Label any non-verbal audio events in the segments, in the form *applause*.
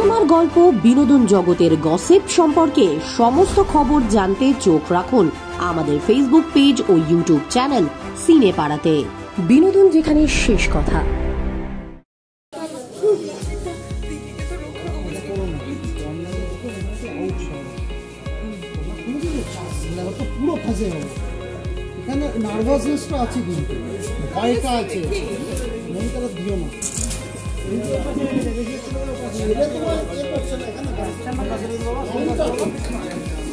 ও বিনোদন জগতের গসিপ সম্পর্কে সমস্ত খবর জানতে চোখ রাখুন আমাদের ফেসবুক পেজ ও ইউটিউব চ্যানেল সিনে পাড়াতে বিনোদন যেখানে শেষ কথা। আছে কিন্তু। ভয়টা আছে। দিও না। ছেলে তোমার এ করছে না, এখানে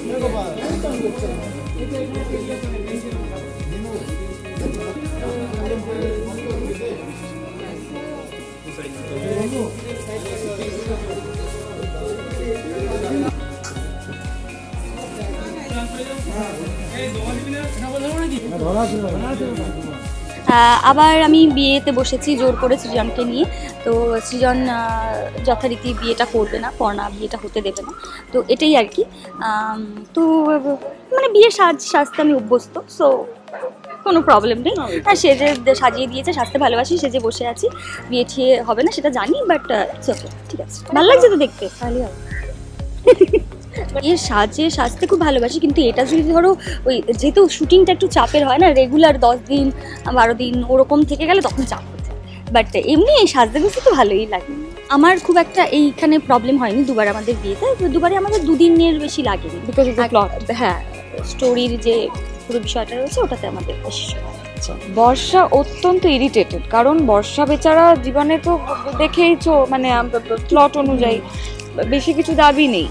দেখো বা, একদম করছে না। আহ, আবার আমি বিয়েতে বসেছি জোর করে সৃজনকে নিয়ে। তো সৃজন যথারীতি বিয়েটা করবে না পর্ণা বিয়েটা হতে দেবে না। তো এটাই আর কি। তো মানে বিয়ের সাজ সাজতে আমি অভ্যস্ত সো কোনো প্রবলেম নেই। আর সে যে সাজিয়ে দিয়েছে সাজতে ভালোবাসি সে যে বসে আছি বিয়ে ঠিয়ে হবে না সেটা জানি বাট ওকে ঠিক আছে। ভালো লাগছে তো দেখতে। তাহলে *laughs* এর সাজে সাজতে খুব ভালোবাসি কিন্তু এটা যদি ধরো ওই যেহেতু শুটিংটা একটু চাপের হয় না রেগুলার দশ দিন বারো দিন ওরকম থেকে গেলে তখন চাপ হচ্ছে বাট এমনি এই সাজতে গুজতে তো ভালোই লাগে। আমার খুব একটা এইখানে প্রবলেম হয়নি দুবার আমাদের বিয়েতে দুবারে আমাদের দুদিনের বেশি লাগেনি। The plot. হ্যাঁ স্টোরির যে পুরো বিষয়টা রয়েছে ওটাতে আমাদের বেশি সময় বর্ষা অত্যন্ত ইরিটেটেড কারণ বর্ষা বেচারা জীবনে তো দেখেইছো মানে প্লট অনুযায়ী বেশি কিছু দাবি নেই।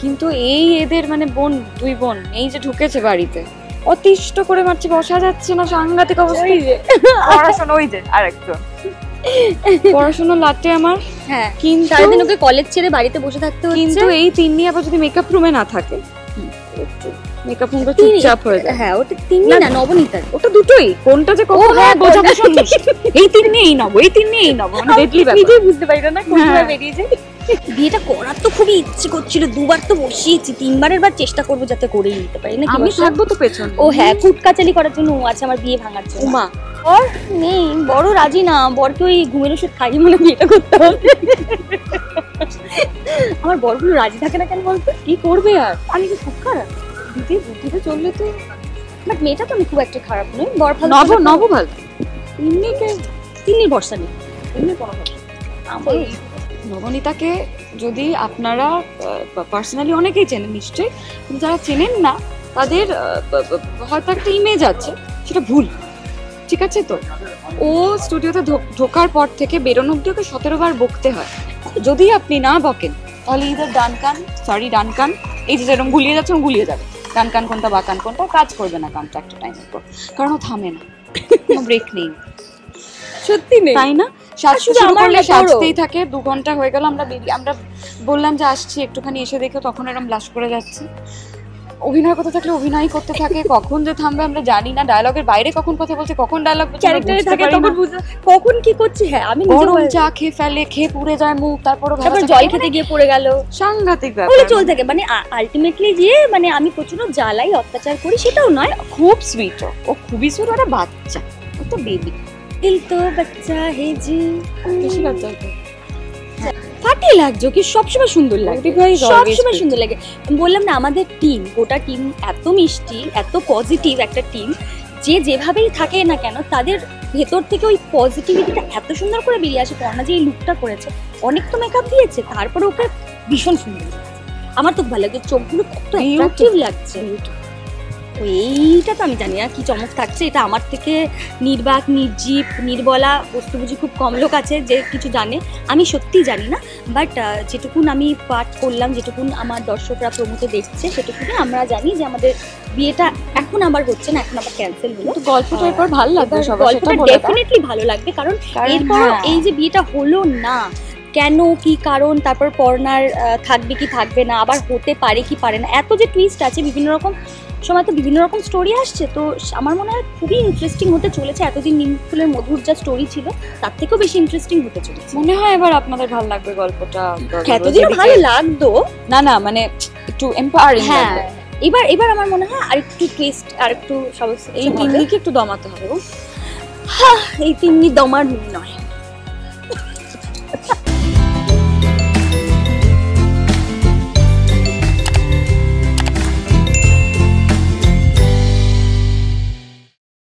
কিন্তু এই এদের মানে বোন দুই বোন এই যে ঢুকেছে বাড়িতে অতিষ্ঠ করে মারছে বসা যাচ্ছে না সাংঘাতিক অবস্থা। পড়াশোনা ওই যে আরেকজন। পড়াশোনা লাটে আমার। হ্যাঁ কিন্তু সারাদিন ওকে কলেজ ছেড়ে বাড়িতে বসে থাকতে কিন্তু হচ্ছে এই তিন্নি আবার যদি মেকআপ রুমে না থাকে মেকআপ রুমটা চুপচাপ হয়ে যায়। হ্যাঁ ওটা তিন্নি না নবনীতার। ওটা দুটোই কোনটা যে কখন হ্যাঁ, কোনটা- এই তিন নিয়ে এই নব এই তিন নিয়ে এই নব মানে deadly ব্যাপার। নিজেই বুঝতে পারি না কোন হ্যাঁ। বেরিয়ে যায়। বিয়েটা করার তো খুবই ইচ্ছে করছিল দুবার তো বসিয়েছি তিনবারের বার চেষ্টা করব যাতে করেই নিতে পারি। না আমি থাকব তো পেছনে। ও হ্যাঁ কুটকাচালি করার জন্য ও আছে আমার বিয়ে ভাঙার জন্য। উমা। বর নেই বড় রাজি না বরকে ওই ঘুমের ওষুধ খাইয়ে মানে বিয়েটা করতে হবে। আমার বরগুলো রাজি থাকে না কেন বলতো? কি করবে আর? আমি কি খুব খারাপ। দিদি বুদ্ধিতে চললে তো বাট মেয়েটা তো আমি খুব একটা খারাপ নই বর ভালো নব নব ভালো। এমনিকে তিন্নির ভরসা নেই। এমনি কোনো আমার নবনীতাকে যদি আপনারা পার্সোনালি অনেকেই চেনেন নিশ্চয়ই কিন্তু যারা চেনেন না তাদের হয়তো একটা ইমেজ আছে সেটা ভুল ঠিক আছে তো? ও স্টুডিওতে ঢোকার পর থেকে বেরোনো অব্দি ওকে সতেরো বার বকতে হয়। যদি আপনি না বকেন তাহলে ইদার ডান কান সরি ডান কান এই যে যেরকম গুলিয়ে যাচ্ছে গুলিয়ে যাবে। ডান কান কোনটা বা কান কোনটা কাজ করবে না কানটা একটা টাইমের পর। কারণ ও থামে না কোনো ব্রেক নেই। সত্যি নেই? তাই না? সাজতে শুরু করলে সাজতেই থাকে দু ঘণ্টা হয়ে গেল আমরা বেরিয়ে আমরা বললাম যে আসছি একটুখানি এসে দেখো তখন এরকম ব্লাশ করে যাচ্ছে। অভিনয় করতে থাকলে অভিনয় করতে থাকে *laughs* কখন যে থামবে আমরা জানি না ডায়লগের বাইরে কখন কথা বলছে কখন ডায়লগ ক্যারেক্টারে থাকে তখন কখন কি করছে? হ্যাঁ আমি গরম চা খেয়ে ফেলে খেয়ে পুড়ে যায় মুখ তারপরে তারপর জল খেতে গিয়ে পড়ে গেল। সাংঘাতিক ওগুলো ব্যাপার চলতে থাকে মানে আলটিমেটলি যে মানে আমি প্রচুর জ্বালাই অত্যাচার করি সেটাও নয় খুব সুইট ও। খুবই সুইট ওরা বাচ্চা ও তো বেবি দিল তো বাচ্চা হে জি বেশি বাচ্চা ফাটিয়ে লাগছে কি সবসময় সুন্দর লাগে। সবসময়. সুন্দর লাগে। বললাম না আমাদের টিম গোটা টিম এত মিষ্টি এত পজিটিভ একটা টিম যে যেভাবেই থাকে না কেন তাদের ভেতর থেকে ওই পজিটিভিটিটা এত সুন্দর করে বেরিয়ে আসে কর্ণা যে এই লুকটা করেছে অনেক তো মেকআপ দিয়েছে তারপরে ওকে ভীষণ সুন্দর। আমার তো ভালো লাগে চোখগুলো কত অ্যাট্রাকটিভ লাগছে। এইটা তো আমি জানি না কি চমক থাকছে এটা আমার থেকে নির্বাক নির্জীব নির্বলা বস্তু বুঝি খুব কম লোক আছে যে কিছু জানে। আমি সত্যি জানি না বাট যেটুকুন আমি পাঠ করলাম যেটুকুন আমার দর্শকরা প্রমোতে দেখছে সেটুকুনি আমরা জানি যে আমাদের বিয়েটা এখন আবার হচ্ছে না এখন আবার ক্যান্সেল হলো। কিন্তু গল্পটা এরপর ভালো লাগবে গল্পটা ডেফিনেটলি ভালো লাগবে কারণ এরপর হ্যাঁ। এই যে বিয়েটা হলো না কেন কি কারণ তারপর পর্নার থাকবে কি থাকবে না আবার হতে পারে কি পারে না এত যে টুইস্ট আছে বিভিন্ন রকম সময় তো বিভিন্ন রকম স্টোরি আসছে তো আমার মনে হয় খুবই ইন্টারেস্টিং হতে চলেছে। এতদিন নিমফুলের মধুর যা স্টোরি ছিল তার থেকেও বেশি ইন্টারেস্টিং হতে চলেছে। মনে হয় এবার আপনাদের ভালো লাগবে গল্পটা। এতদিন ভালো লাগতো। না না মানে একটু এম্পাওয়ারিং হ্যাঁ। এবার এবার আমার মনে হয় আরেকটু টুইস্ট আরেকটু সমস্যা এই তিন একটু দমাতে হবে গো। এই তিন্নি দমার নয়।